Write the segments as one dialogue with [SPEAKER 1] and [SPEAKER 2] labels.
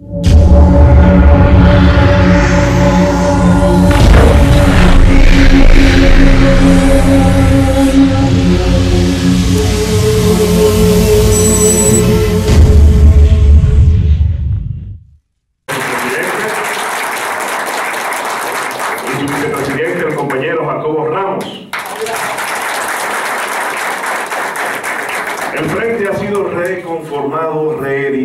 [SPEAKER 1] y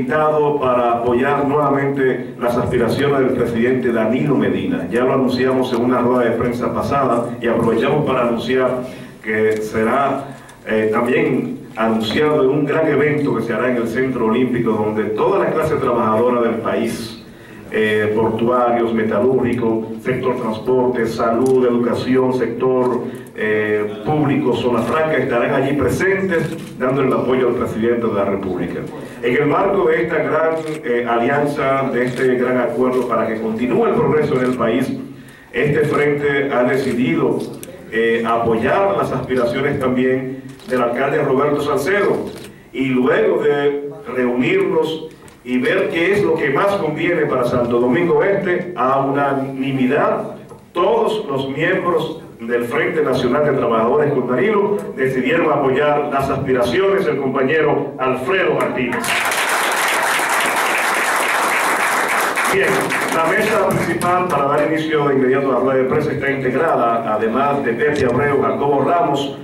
[SPEAKER 1] para apoyar nuevamente las aspiraciones del presidente Danilo Medina. Ya lo anunciamos en una rueda de prensa pasada y aprovechamos para anunciar que será eh, también anunciado en un gran evento que se hará en el Centro Olímpico donde toda la clase trabajadora del país eh, portuarios, metalúrgicos, sector transporte, salud, educación, sector eh, público, zona franca, estarán allí presentes dando el apoyo al presidente de la República. En el marco de esta gran eh, alianza, de este gran acuerdo para que continúe el progreso en el país, este frente ha decidido eh, apoyar las aspiraciones también del alcalde Roberto Salcedo y luego de reunirnos y ver qué es lo que más conviene para Santo Domingo Este, a unanimidad, todos los miembros del Frente Nacional de Trabajadores con decidieron apoyar las aspiraciones del compañero Alfredo Martínez. Bien, la mesa principal para dar inicio de inmediato a la rueda de prensa está integrada, además de Pepe Abreu, Jacobo Ramos,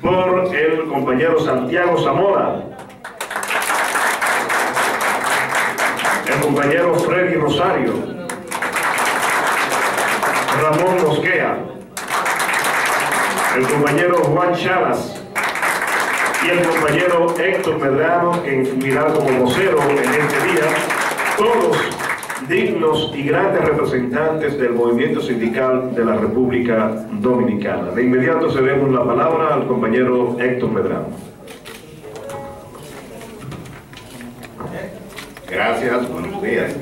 [SPEAKER 1] por el compañero Santiago Zamora, el compañero Freddy Rosario, Ramón Mosquea, el compañero Juan Chalas y el compañero Héctor Medrano, que fungirá como vocero en este día, todos dignos y grandes representantes del movimiento sindical de la República Dominicana. De inmediato cedemos la palabra al compañero Héctor Medrano.
[SPEAKER 2] Gracias, buenos días.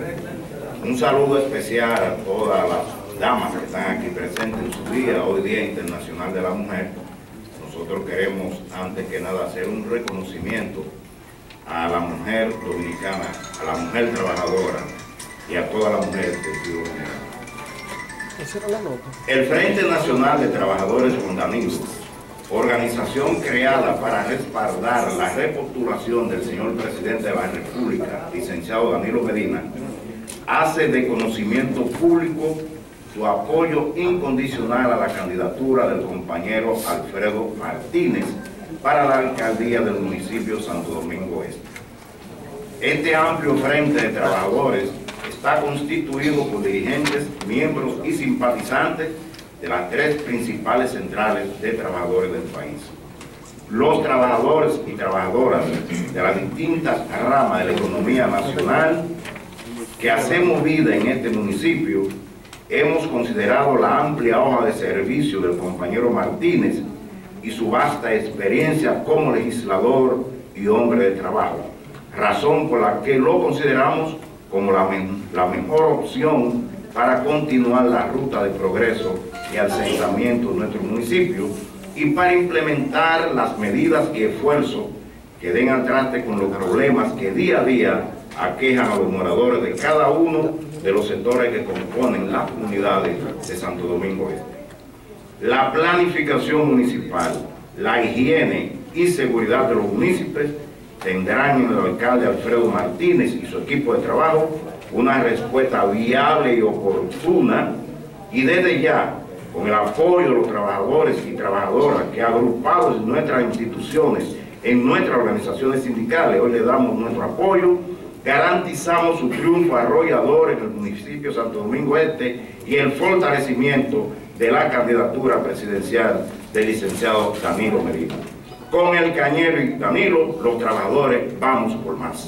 [SPEAKER 2] Un saludo especial a todas las damas que están aquí presentes en su día, hoy Día Internacional de la Mujer. Nosotros queremos, antes que nada, hacer un reconocimiento a la mujer dominicana, a la mujer trabajadora y a toda la mujer del Río General. El Frente Nacional de Trabajadores con Danilo, organización creada para respaldar la repostulación del señor presidente de la República, licenciado Danilo Medina, hace de conocimiento público su apoyo incondicional a la candidatura del compañero Alfredo Martínez para la alcaldía del municipio Santo Domingo Este. Este amplio frente de trabajadores está constituido por dirigentes, miembros y simpatizantes de las tres principales centrales de trabajadores del país. Los trabajadores y trabajadoras de las distintas ramas de la economía nacional que hacemos vida en este municipio, hemos considerado la amplia hoja de servicio del compañero Martínez y su vasta experiencia como legislador y hombre de trabajo, razón por la que lo consideramos como la, mejor opción para continuar la ruta de progreso y asentamiento de nuestro municipio y para implementar las medidas y esfuerzos que den al traste con los problemas que día a día aquejan a los moradores de cada uno de los sectores que componen las comunidades de Santo Domingo Este. La planificación municipal, la higiene y seguridad de los municipios tendrán en el alcalde Alfredo Martínez y su equipo de trabajo una respuesta viable y oportuna y desde ya, con el apoyo de los trabajadores y trabajadoras que agrupados en nuestras instituciones, en nuestras organizaciones sindicales, hoy le damos nuestro apoyo, garantizamos su triunfo arrollador en el municipio de Santo Domingo Este y el fortalecimiento de la candidatura presidencial del licenciado Danilo Medina. Con el Cañero y Danilo, los trabajadores vamos por más.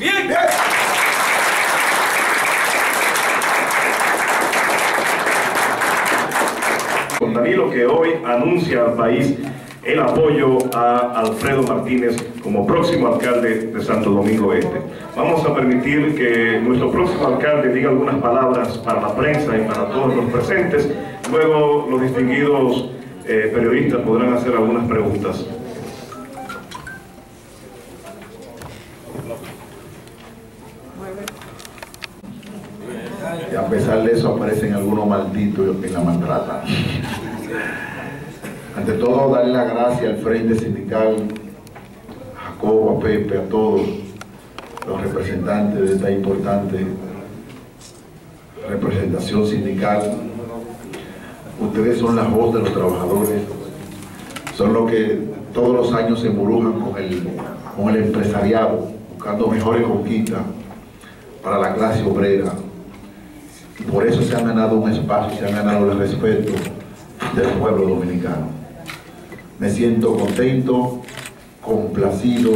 [SPEAKER 1] con Danilo que hoy anuncia al país el apoyo a Alfredo Martínez como próximo alcalde de Santo Domingo Este. Vamos a permitir que nuestro próximo alcalde diga algunas palabras para la prensa y para todos los presentes. Luego los distinguidos eh, periodistas podrán hacer algunas preguntas.
[SPEAKER 3] Y a pesar de eso aparecen algunos malditos en la maltrata. Ante todo, darle la gracia al Frente Sindical, a Jacobo, a Pepe, a todos los representantes de esta importante representación sindical. Ustedes son la voz de los trabajadores, son los que todos los años se embrujan con el, con el empresariado, buscando mejores conquistas para la clase obrera. Y por eso se han ganado un espacio, se han ganado el respeto del pueblo dominicano. Me siento contento, complacido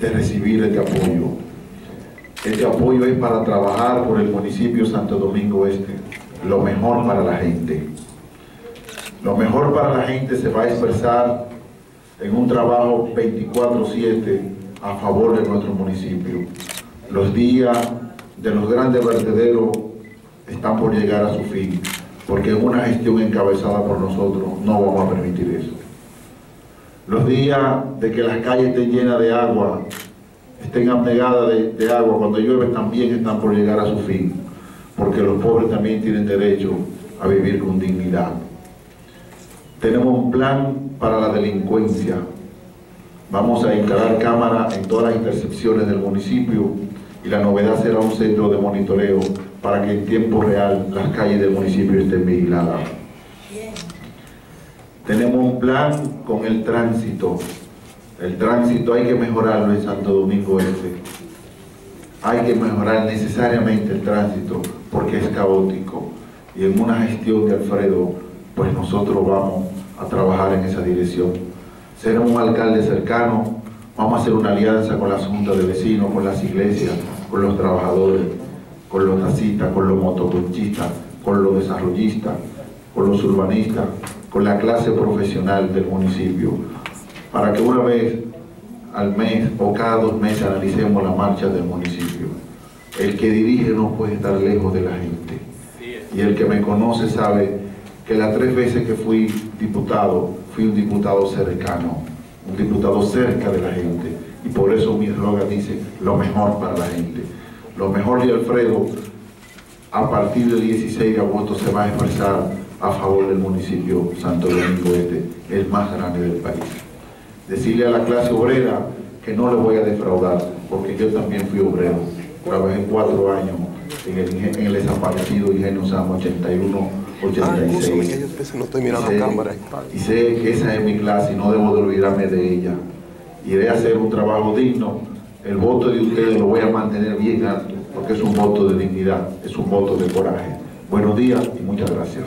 [SPEAKER 3] de recibir este apoyo. Este apoyo es para trabajar por el municipio Santo Domingo Este, lo mejor para la gente. Lo mejor para la gente se va a expresar en un trabajo 24-7 a favor de nuestro municipio. Los días de los grandes vertederos están por llegar a su fin, porque en una gestión encabezada por nosotros no vamos a permitir eso. Los días de que las calles estén llenas de agua, estén abnegadas de, agua, cuando llueve también están por llegar a su fin, porque los pobres también tienen derecho a vivir con dignidad. Tenemos un plan para la delincuencia. Vamos a instalar cámaras en todas las intersecciones del municipio y la novedad será un centro de monitoreo para que en tiempo real las calles del municipio estén vigiladas. Tenemos un plan con el tránsito. El tránsito hay que mejorarlo en Santo Domingo Este. Hay que mejorar necesariamente el tránsito porque es caótico. Y en una gestión de Alfredo, pues nosotros vamos a trabajar en esa dirección. Seremos un alcalde cercano, vamos a hacer una alianza con las juntas de vecinos, con las iglesias, con los trabajadores, con los taxistas, con los motoconchistas, con los desarrollistas, con los urbanistas, con la clase profesional del municipio, para que una vez al mes o cada dos meses analicemos la marcha del municipio. El que dirige no puede estar lejos de la gente. Y el que me conoce sabe que las tres veces que fui diputado, fui un diputado cercano, un diputado cerca de la gente. Y por eso mi eslogan dice, lo mejor para la gente. Lo mejor de Alfredo, a partir del 16 de agosto se va a expresar a favor del municipio Santo Domingo Este, el más grande del país. Decirle a la clase obrera que no le voy a defraudar, porque yo también fui obrero. Trabajé cuatro años en el, en el desaparecido Ingenio Samo 81 86.
[SPEAKER 4] no estoy mirando
[SPEAKER 3] y sé,
[SPEAKER 4] cámara.
[SPEAKER 3] Y sé que esa es mi clase y no debo de olvidarme de ella. Iré a hacer un trabajo digno. El voto de ustedes lo voy a mantener bien alto, porque es un voto de dignidad, es un voto de coraje. Buenos días y muchas gracias.